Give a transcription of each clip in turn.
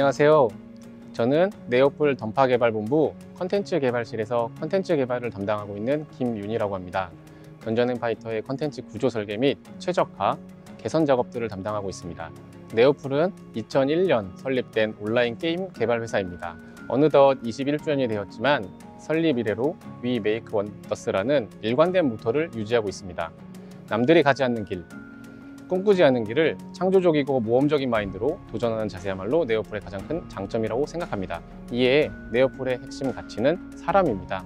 안녕하세요. 저는 네오플 던파개발본부 컨텐츠 개발실에서 컨텐츠 개발을 담당하고 있는 김윤이라고 합니다. 던전앤 파이터의 컨텐츠 구조 설계 및 최적화, 개선 작업들을 담당하고 있습니다. 네오플은 2001년 설립된 온라인 게임 개발 회사입니다. 어느덧 21주년이 되었지만 설립 이래로 We Make Wonders라는 일관된 모토를 유지하고 있습니다. 남들이 가지 않는 길, 꿈꾸지 않는 길을 창조적이고 모험적인 마인드로 도전하는 자세야말로 네오플의 가장 큰 장점이라고 생각합니다. 이에 네오플의 핵심 가치는 사람입니다.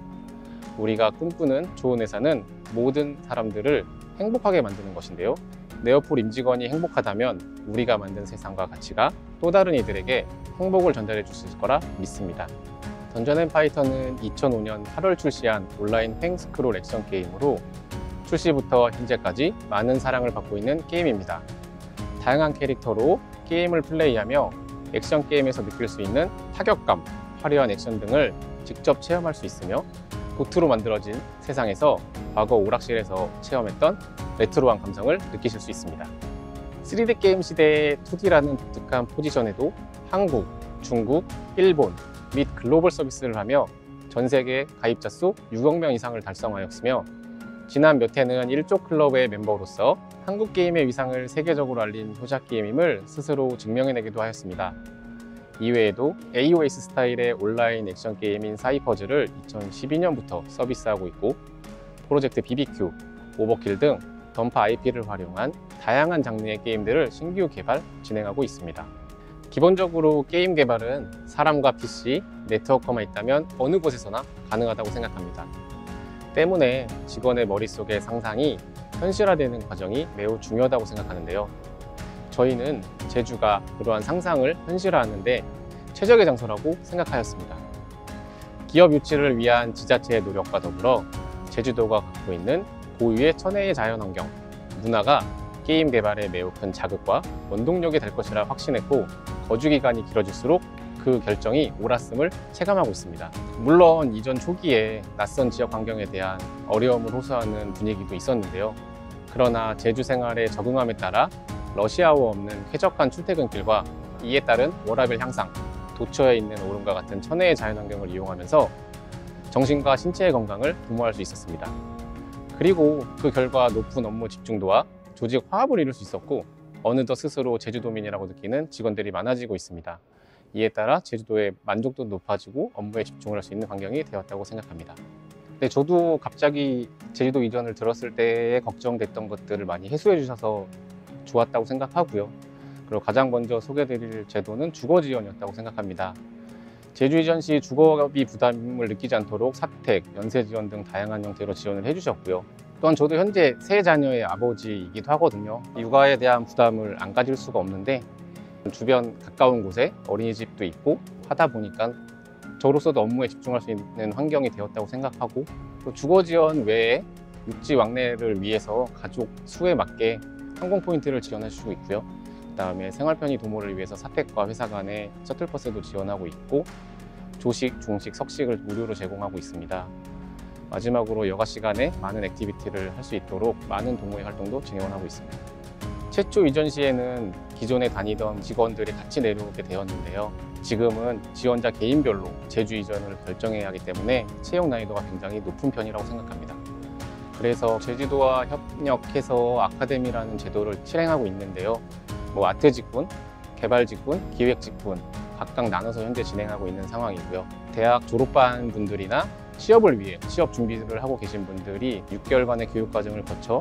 우리가 꿈꾸는 좋은 회사는 모든 사람들을 행복하게 만드는 것인데요. 네오플 임직원이 행복하다면 우리가 만든 세상과 가치가 또 다른 이들에게 행복을 전달해 줄 수 있을 거라 믿습니다. 던전앤파이터는 2005년 8월 출시한 온라인 횡스크롤 액션 게임으로 출시부터 현재까지 많은 사랑을 받고 있는 게임입니다. 다양한 캐릭터로 게임을 플레이하며 액션 게임에서 느낄 수 있는 타격감, 화려한 액션 등을 직접 체험할 수 있으며 도트로 만들어진 세상에서 과거 오락실에서 체험했던 레트로한 감성을 느끼실 수 있습니다. 3D 게임 시대의 2D라는 독특한 포지션에도 한국, 중국, 일본 및 글로벌 서비스를 하며 전 세계 가입자 수 6억 명 이상을 달성하였으며 지난 몇 해는 1조 클럽의 멤버로서 한국 게임의 위상을 세계적으로 알린 효자 게임임을 스스로 증명해내기도 하였습니다. 이외에도 AOS 스타일의 온라인 액션 게임인 사이퍼즈를 2012년부터 서비스하고 있고 프로젝트 BBQ, 오버킬 등 던파 IP를 활용한 다양한 장르의 게임들을 신규 개발, 진행하고 있습니다. 기본적으로 게임 개발은 사람과 PC, 네트워커만 있다면 어느 곳에서나 가능하다고 생각합니다. 때문에 직원의 머릿속의 상상이 현실화되는 과정이 매우 중요하다고 생각하는데요. 저희는 제주가 그러한 상상을 현실화하는데 최적의 장소라고 생각하였습니다. 기업 유치를 위한 지자체의 노력과 더불어 제주도가 갖고 있는 고유의 천혜의 자연환경, 문화가 게임 개발에 매우 큰 자극과 원동력이 될 것이라 확신했고 거주 기간이 길어질수록 그 결정이 옳았음을 체감하고 있습니다. 물론 이전 초기에 낯선 지역 환경에 대한 어려움을 호소하는 분위기도 있었는데요. 그러나 제주 생활에 적응함에 따라 러시아어 없는 쾌적한 출퇴근길과 이에 따른 워라밸 향상, 도처에 있는 오름과 같은 천혜의 자연환경을 이용하면서 정신과 신체의 건강을 도모할 수 있었습니다. 그리고 그 결과 높은 업무 집중도와 조직 화합을 이룰 수 있었고 어느덧 스스로 제주도민이라고 느끼는 직원들이 많아지고 있습니다. 이에 따라 제주도의 만족도도 높아지고 업무에 집중을 할 수 있는 환경이 되었다고 생각합니다. 근데 저도 갑자기 제주도 이전을 들었을 때에 걱정됐던 것들을 많이 해소해 주셔서 좋았다고 생각하고요. 그리고 가장 먼저 소개드릴 제도는 주거 지원이었다고 생각합니다. 제주 이전 시 주거비 부담을 느끼지 않도록 사택, 연세 지원 등 다양한 형태로 지원을 해주셨고요. 또한 저도 현재 세 자녀의 아버지이기도 하거든요. 육아에 대한 부담을 안 가질 수가 없는데 주변 가까운 곳에 어린이집도 있고 하다 보니까 저로서도 업무에 집중할 수 있는 환경이 되었다고 생각하고 또 주거 지원 외에 육지 왕래를 위해서 가족 수에 맞게 항공 포인트를 지원해 주고 있고요. 그다음에 생활 편의 도모를 위해서 사택과 회사 간의 셔틀버스도 지원하고 있고 조식, 중식, 석식을 무료로 제공하고 있습니다. 마지막으로 여가 시간에 많은 activity를 할 수 있도록 많은 동호회 활동도 진행하고 있습니다. 최초 이전 시에는 기존에 다니던 직원들이 같이 내려오게 되었는데요. 지금은 지원자 개인별로 제주 이전을 결정해야 하기 때문에 채용 난이도가 굉장히 높은 편이라고 생각합니다. 그래서 제주도와 협력해서 아카데미라는 제도를 실행하고 있는데요. 뭐 아트 직군, 개발 직군, 기획 직군 각각 나눠서 현재 진행하고 있는 상황이고요. 대학 졸업반 분들이나 취업을 위해 취업 준비를 하고 계신 분들이 6개월간의 교육 과정을 거쳐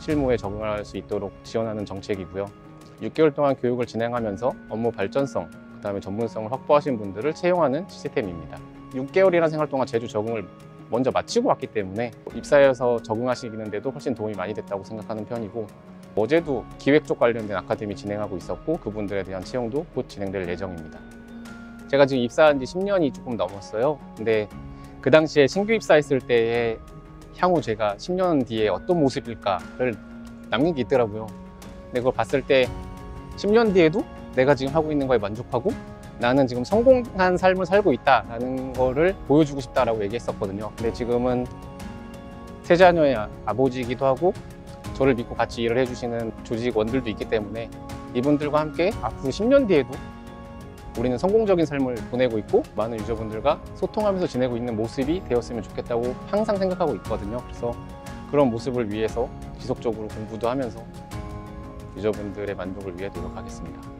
실무에 적응할 수 있도록 지원하는 정책이고요. 6개월 동안 교육을 진행하면서 업무 발전성, 그 다음에 전문성을 확보하신 분들을 채용하는 시스템입니다. 6개월이라는 생활 동안 제주 적응을 먼저 마치고 왔기 때문에 입사해서 적응하시는데도 훨씬 도움이 많이 됐다고 생각하는 편이고 어제도 기획 쪽 관련된 아카데미 진행하고 있었고 그분들에 대한 채용도 곧 진행될 예정입니다. 제가 지금 입사한 지 10년이 조금 넘었어요. 근데 그 당시에 신규 입사했을 때에 향후 제가 10년 뒤에 어떤 모습일까를 남긴 게 있더라고요. 근데 그걸 봤을 때 10년 뒤에도 내가 지금 하고 있는 거에 만족하고 나는 지금 성공한 삶을 살고 있다라는 거를 보여주고 싶다라고 얘기했었거든요. 근데 지금은 세 자녀의 아버지이기도 하고 저를 믿고 같이 일을 해주시는 조직원들도 있기 때문에 이분들과 함께 앞으로 10년 뒤에도 우리는 성공적인 삶을 보내고 있고 많은 유저분들과 소통하면서 지내고 있는 모습이 되었으면 좋겠다고 항상 생각하고 있거든요. 그래서 그런 모습을 위해서 지속적으로 공부도 하면서 유저분들의 만족을 위해 노력하겠습니다.